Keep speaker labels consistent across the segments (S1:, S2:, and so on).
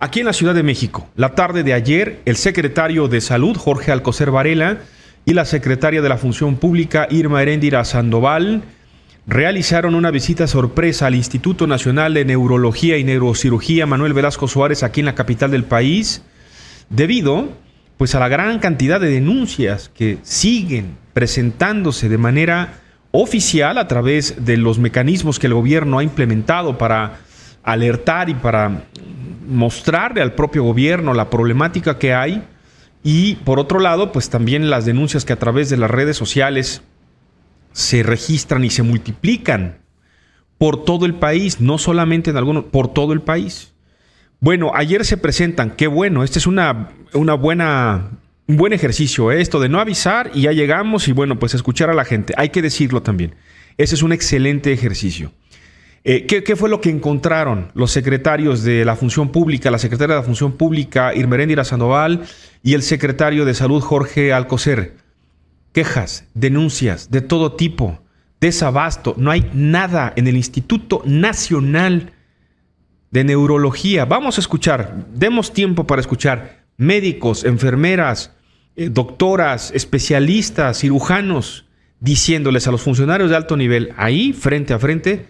S1: Aquí en la Ciudad de México, la tarde de ayer, el secretario de Salud, Jorge Alcocer Varela, y la secretaria de la Función Pública, Irma Heréndira Sandoval, realizaron una visita sorpresa al Instituto Nacional de Neurología y Neurocirugía Manuel Velasco Suárez aquí en la capital del país, debido pues a la gran cantidad de denuncias que siguen presentándose de manera oficial a través de los mecanismos que el gobierno ha implementado para alertar y para mostrarle al propio gobierno la problemática que hay y por otro lado, pues también las denuncias que a través de las redes sociales se registran y se multiplican por todo el país, no solamente en algunos, por todo el país. Bueno, ayer se presentan, qué bueno, este es una, una buena, un buen ejercicio, ¿eh? esto de no avisar y ya llegamos y bueno, pues escuchar a la gente, hay que decirlo también. Ese es un excelente ejercicio. Eh, ¿qué, fue lo que encontraron los secretarios de la Función Pública, la secretaria de la Función Pública, Irmeréndira Sandoval, y el secretario de Salud, Jorge Alcocer? Quejas, denuncias de todo tipo, desabasto. No hay nada en el Instituto Nacional de Neurología. Vamos a escuchar, demos tiempo para escuchar médicos, enfermeras, eh, doctoras, especialistas, cirujanos, diciéndoles a los funcionarios de alto nivel, ahí, frente a frente,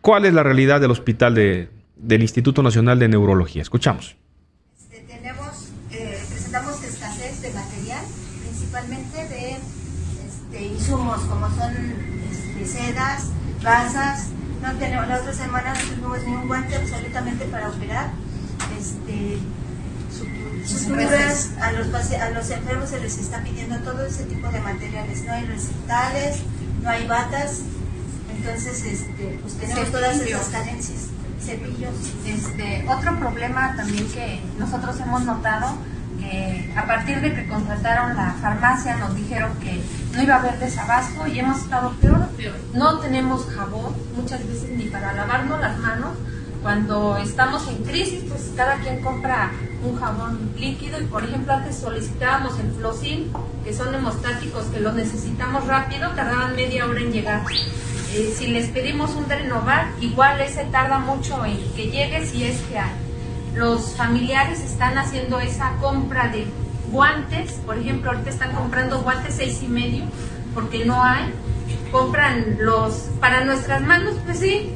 S1: ¿Cuál es la realidad del hospital de, del Instituto Nacional de Neurología? Escuchamos.
S2: Este, tenemos, eh, presentamos escasez de material, principalmente de este, insumos como son este, sedas, gasas. No tenemos, la otra semana no tuvimos ningún guante absolutamente para operar. Este, a los, a los enfermos se les está pidiendo todo ese tipo de materiales. No hay recitales, no hay batas, entonces, este, pues tenemos todas esas carencias. Cepillos.
S3: Este, otro problema también que nosotros hemos notado, que a partir de que contrataron la farmacia nos dijeron que no iba a haber desabasto y hemos estado peor. No tenemos jabón, muchas veces ni para lavarnos las manos. Cuando estamos en crisis, pues cada quien compra un jabón líquido y por ejemplo antes solicitábamos el Flosil, que son hemostáticos que los necesitamos rápido, tardaban media hora en llegar. Eh, si les pedimos un renovar, igual ese tarda mucho en que llegue si es que hay. Los familiares están haciendo esa compra de guantes, por ejemplo, ahorita están comprando guantes seis y medio porque no hay. Compran los para nuestras manos, pues sí,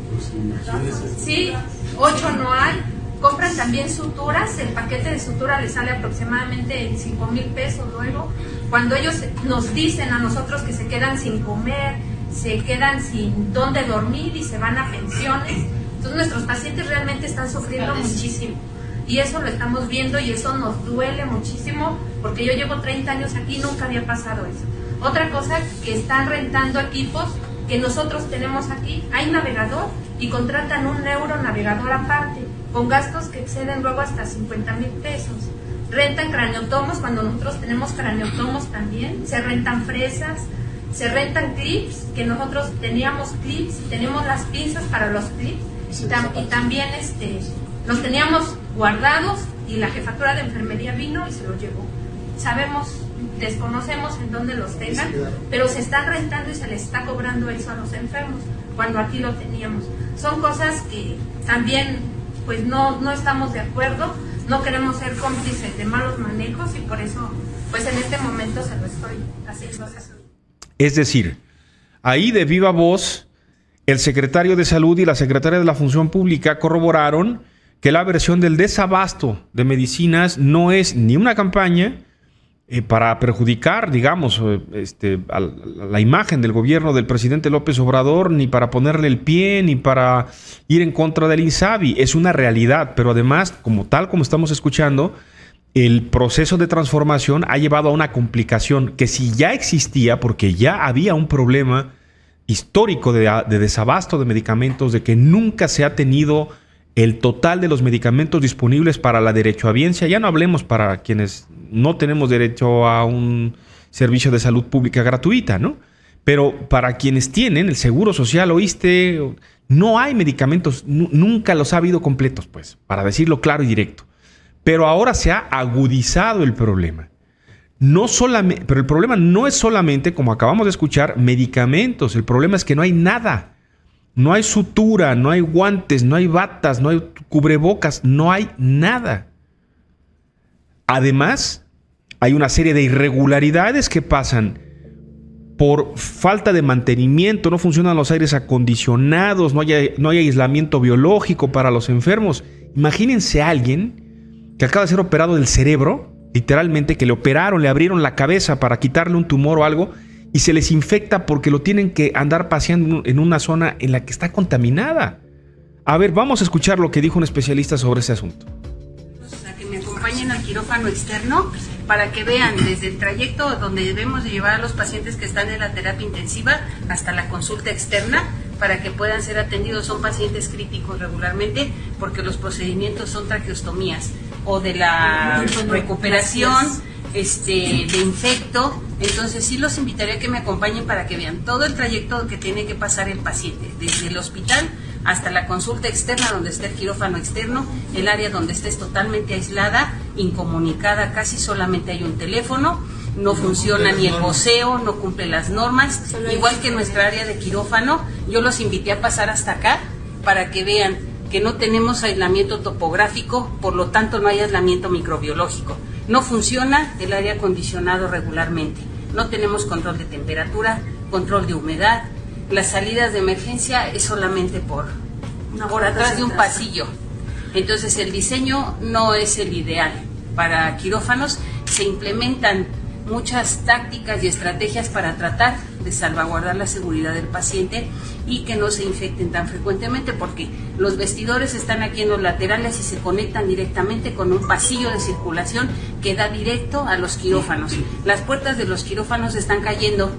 S3: sí, ocho no hay. Compran también suturas, el paquete de sutura les sale aproximadamente en cinco mil pesos luego. Cuando ellos nos dicen a nosotros que se quedan sin comer, se quedan sin dónde dormir y se van a pensiones. Entonces nuestros pacientes realmente están sufriendo muchísimo. Y eso lo estamos viendo y eso nos duele muchísimo porque yo llevo 30 años aquí y nunca había pasado eso. Otra cosa que están rentando equipos que nosotros tenemos aquí, hay navegador y contratan un euro navegador aparte, con gastos que exceden luego hasta 50 mil pesos. Rentan craneotomos cuando nosotros tenemos craneotomos también, se rentan fresas, se rentan clips, que nosotros teníamos clips, tenemos las pinzas para los clips y, también este, los teníamos guardados y la jefatura de enfermería vino y se los llevó. Sabemos, desconocemos en dónde los tengan, pero se están rentando y se les está cobrando eso a los enfermos cuando aquí lo teníamos. Son cosas que también pues no, no estamos de acuerdo, no queremos ser cómplices de malos manejos y por eso pues en este momento se lo estoy haciendo.
S1: Es decir, ahí de viva voz, el secretario de Salud y la secretaria de la Función Pública corroboraron que la versión del desabasto de medicinas no es ni una campaña eh, para perjudicar, digamos, eh, este, a la imagen del gobierno del presidente López Obrador, ni para ponerle el pie, ni para ir en contra del INSABI. Es una realidad, pero además, como tal como estamos escuchando, el proceso de transformación ha llevado a una complicación que si ya existía, porque ya había un problema histórico de, desabasto de medicamentos, de que nunca se ha tenido el total de los medicamentos disponibles para la derechohabiencia, ya no hablemos para quienes no tenemos derecho a un servicio de salud pública gratuita, ¿no? Pero para quienes tienen el seguro social, oíste, no hay medicamentos, nunca los ha habido completos, pues, para decirlo claro y directo. Pero ahora se ha agudizado el problema. No solamente, pero el problema no es solamente, como acabamos de escuchar, medicamentos. El problema es que no hay nada. No hay sutura, no hay guantes, no hay batas, no hay cubrebocas, no hay nada. Además, hay una serie de irregularidades que pasan por falta de mantenimiento, no funcionan los aires acondicionados, no hay, no hay aislamiento biológico para los enfermos. Imagínense a alguien que acaba de ser operado del cerebro, literalmente, que le operaron, le abrieron la cabeza para quitarle un tumor o algo, y se les infecta porque lo tienen que andar paseando en una zona en la que está contaminada. A ver, vamos a escuchar lo que dijo un especialista sobre ese asunto.
S4: que me acompañen al quirófano externo para que vean desde el trayecto donde debemos llevar a los pacientes que están en la terapia intensiva hasta la consulta externa para que puedan ser atendidos. Son pacientes críticos regularmente porque los procedimientos son traqueostomías o de la recuperación este, de infecto. Entonces sí los invitaría a que me acompañen para que vean todo el trayecto que tiene que pasar el paciente, desde el hospital hasta la consulta externa donde está el quirófano externo, el área donde estés totalmente aislada, incomunicada, casi solamente hay un teléfono, no funciona ni el voceo, no cumple las normas, igual que nuestra área de quirófano, yo los invité a pasar hasta acá para que vean que no tenemos aislamiento topográfico, por lo tanto no hay aislamiento microbiológico. No funciona el aire acondicionado regularmente. No tenemos control de temperatura, control de humedad. Las salidas de emergencia es solamente por, por atrás de un pasillo. Entonces el diseño no es el ideal. Para quirófanos se implementan muchas tácticas y estrategias para tratar de salvaguardar la seguridad del paciente y que no se infecten tan frecuentemente porque los vestidores están aquí en los laterales y se conectan directamente con un pasillo de circulación que da directo a los quirófanos. Las puertas de los quirófanos están cayendo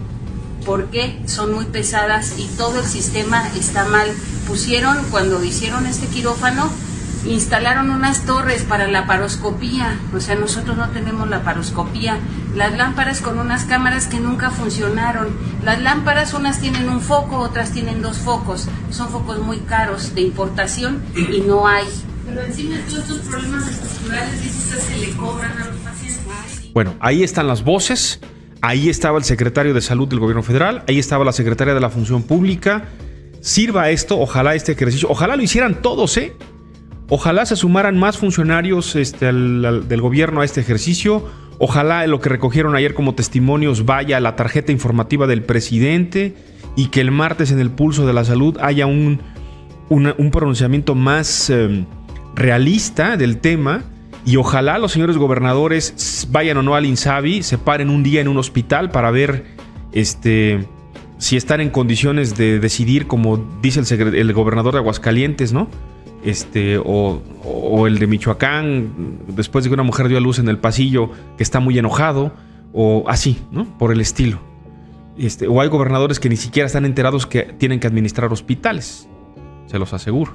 S4: porque son muy pesadas y todo el sistema está mal. Pusieron, cuando hicieron este quirófano, instalaron unas torres para la paroscopía, o sea, nosotros no tenemos la paroscopía, las lámparas con unas cámaras que nunca funcionaron, las lámparas unas tienen un foco, otras tienen dos focos, son focos muy caros de importación y no hay. Pero encima de todos estos problemas estructurales, se le cobran a los pacientes.
S1: Bueno, ahí están las voces, ahí estaba el secretario de salud del gobierno federal, ahí estaba la secretaria de la función pública. Sirva esto, ojalá este ejercicio, ojalá lo hicieran todos, ¿eh? Ojalá se sumaran más funcionarios este, del gobierno a este ejercicio. Ojalá lo que recogieron ayer como testimonios vaya a la tarjeta informativa del presidente y que el martes en el pulso de la salud haya un, un pronunciamiento más em, realista del tema. Y ojalá los señores gobernadores vayan o no al INSABI, se paren un día en un hospital para ver este, si están en condiciones de decidir, como dice el, el gobernador de Aguascalientes, ¿no? Este, o, el de Michoacán, después de que una mujer dio a luz en el pasillo, que está muy enojado, o así, ¿no? Por el estilo. Este, o hay gobernadores que ni siquiera están enterados que tienen que administrar hospitales, se los aseguro.